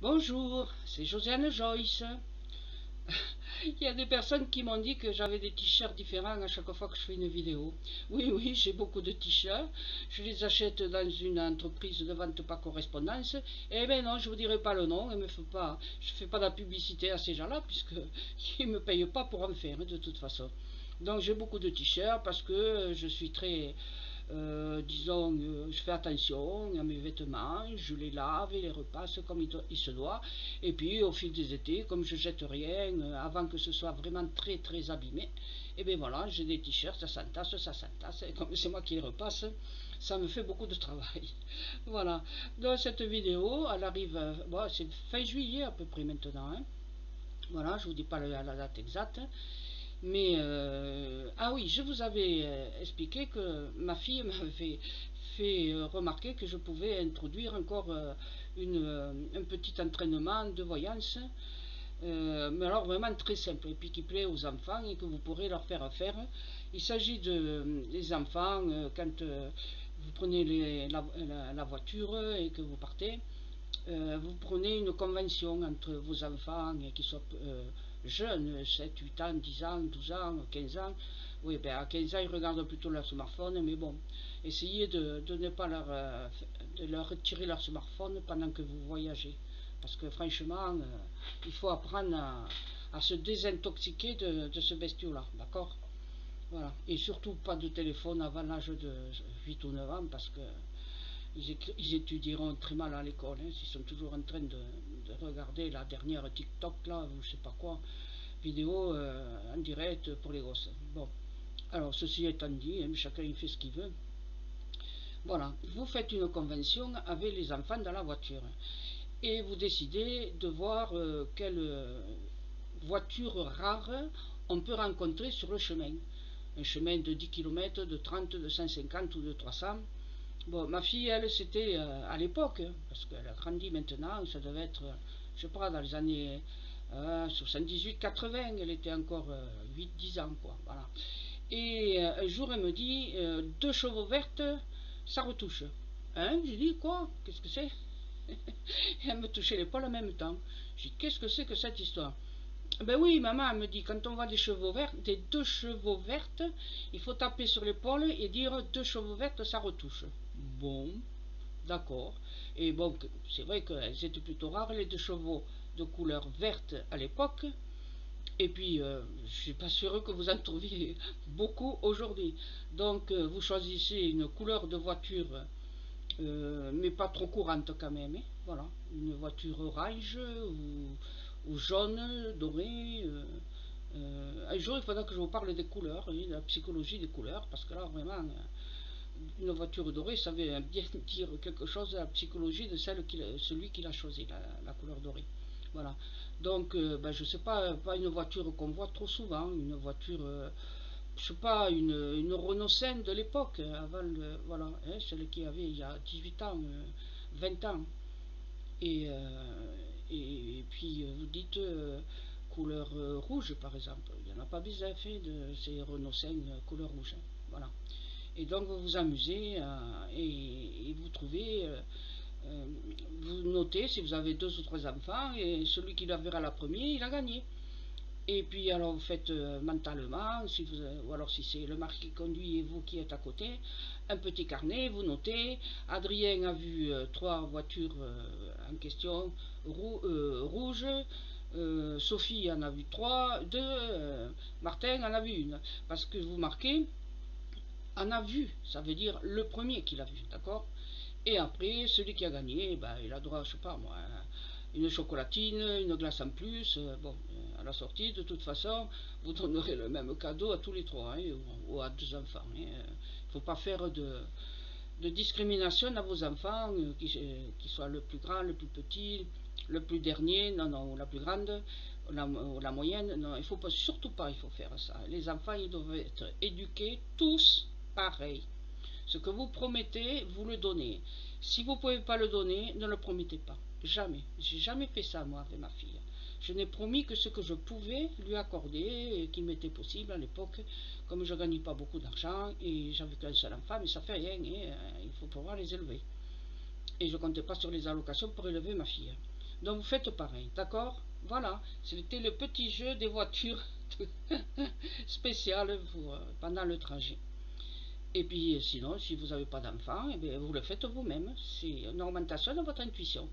Bonjour, c'est Josiane Joyce. Il y a des personnes qui m'ont dit que j'avais des t-shirts différents à chaque fois que je fais une vidéo. Oui, oui, j'ai beaucoup de t-shirts. Je les achète dans une entreprise de vente par correspondance. Eh bien non, je ne vous dirai pas le nom. je ne fais pas de la publicité à ces gens-là puisqu'ils ne me payent pas pour en faire de toute façon. Donc j'ai beaucoup de t-shirts parce que je suis très euh, disons, euh, je fais attention à mes vêtements, je les lave et les repasse comme il, se doit. Et puis au fil des étés, comme je jette rien, euh, avant que ce soit vraiment très très abîmé, et eh bien voilà, j'ai des t-shirts, ça s'entasse, ça s'entasse, et comme c'est moi qui les repasse, ça me fait beaucoup de travail. voilà, dans cette vidéo, elle arrive, c'est fin juillet à peu près maintenant. Hein. Voilà, je vous dis pas la date exacte. Mais, euh, ah oui, je vous avais euh, expliqué que ma fille m'avait fait euh, remarquer que je pouvais introduire encore une, un petit entraînement de voyance, mais alors vraiment très simple, et puis qui plaît aux enfants et que vous pourrez leur faire faire. Il s'agit de, des enfants, quand vous prenez la, voiture et que vous partez, vous prenez une convention entre vos enfants qui soient jeunes, 7, 8 ans, 10 ans, 12 ans, 15 ans. Oui, ben à 15 ans, ils regardent plutôt leur smartphone, mais bon, essayez de, ne pas leur, euh, leur retirer leur smartphone pendant que vous voyagez. Parce que franchement, euh, il faut apprendre à, se désintoxiquer de, ce bestiau-là, d'accord? Voilà. Et surtout pas de téléphone avant l'âge de 8 ou 9 ans, parce que ils, étudieront très mal à l'école. Hein, S'ils sont toujours en train de, regarder la dernière TikTok, là, ou je sais pas quoi, vidéo euh, en direct pour les gosses. Bon, alors ceci étant dit, hein, chacun il fait ce qu'il veut. Voilà, vous faites une convention avec les enfants dans la voiture et vous décidez de voir euh, quelle voiture rare on peut rencontrer sur le chemin. Un chemin de 10 km, de 30, de 150 ou de 300 Bon, ma fille, elle, c'était euh, à l'époque, hein, parce qu'elle a grandi maintenant, ça devait être, je sais pas, dans les années 78-80, euh, elle était encore 8-10 euh, ans, quoi. Et un jour, elle me dit, deux chevaux vertes, ça retouche. Hein J'ai dit, quoi? Qu'est-ce que c'est? Elle me touchait l'épaule en même temps. J'ai dit, qu'est-ce que c'est que cette histoire? Ben oui, maman me dit, quand on voit des chevaux verts, des deux chevaux vertes, il faut taper sur l'épaule et dire deux chevaux vertes, ça retouche. Bon, d'accord. Et bon, c'est vrai qu'elles étaient plutôt rares, les deux chevaux de couleur verte à l'époque. Et puis, euh, je ne suis pas sûr que vous en trouviez beaucoup aujourd'hui. Donc, euh, vous choisissez une couleur de voiture, euh, mais pas trop courante quand même. Hein. Voilà, une voiture orange ou jaune, doré. Euh, euh, un jour, il faudra que je vous parle des couleurs, de la psychologie des couleurs, parce que là, vraiment, une voiture dorée, ça veut bien dire quelque chose de la psychologie de celui qui l'a choisi, la, couleur dorée. Voilà. Donc, ben, je ne sais pas, pas une voiture qu'on voit trop souvent, une voiture, je sais pas, une, une de l'époque, avant le, voilà, hein, celle qui avait il y a 18 ans, 20 ans. Et, et, puis euh, vous dites euh, couleur euh, rouge par exemple. Il n'y en a pas besoin fait de ces Renault 5 couleur rouge. Hein. Voilà. Et donc vous vous amusez et, vous trouvez, vous notez si vous avez deux ou trois enfants et celui qui la verra la première, il a gagné. Et puis alors vous faites mentalement, si vous, ou alors si c'est le mari qui conduit et vous qui êtes à côté, un petit carnet, vous notez, Adrien a vu trois voitures en question, euh, rouge, euh, Sophie en a vu trois, deux, euh, Martin en a vu une. Parce que vous marquez, en a vu, ça veut dire le premier qui l'a vu, d'accord? Et après, celui qui a gagné, ben, il a droit, je sais pas moi, une chocolatine, une glace en plus. bon, à la sortie, de toute façon, vous donnerez le même cadeau à tous les trois, hein, ou, à deux enfants. Hein. Il ne faut pas faire de, discrimination à vos enfants, qui soient le plus grand, le plus petit, le plus dernier, non, non, la plus grande, la, la moyenne, non, il faut pas, surtout pas, il faut faire ça. Les enfants, ils doivent être éduqués tous pareil. Ce que vous promettez, vous le donnez. Si vous ne pouvez pas le donner, ne le promettez pas. Jamais. J'ai jamais fait ça, moi, avec ma fille. Je n'ai promis que ce que je pouvais lui accorder, et qui m'était possible à l'époque, comme je ne gagnais pas beaucoup d'argent, et j'avais qu'un seul enfant, mais ça fait rien, et, euh, il faut pouvoir les élever. Et je ne comptais pas sur les allocations pour élever ma fille. Donc vous faites pareil, d'accord? Voilà, c'était le petit jeu des voitures spéciales euh, pendant le trajet. Et puis sinon, si vous n'avez pas d'enfant, eh vous le faites vous-même. C'est une augmentation de votre intuition.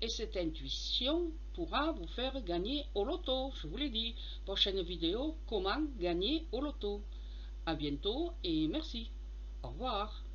Et cette intuition pourra vous faire gagner au loto. Je vous l'ai dit. Prochaine vidéo, comment gagner au loto. A bientôt et merci. Au revoir.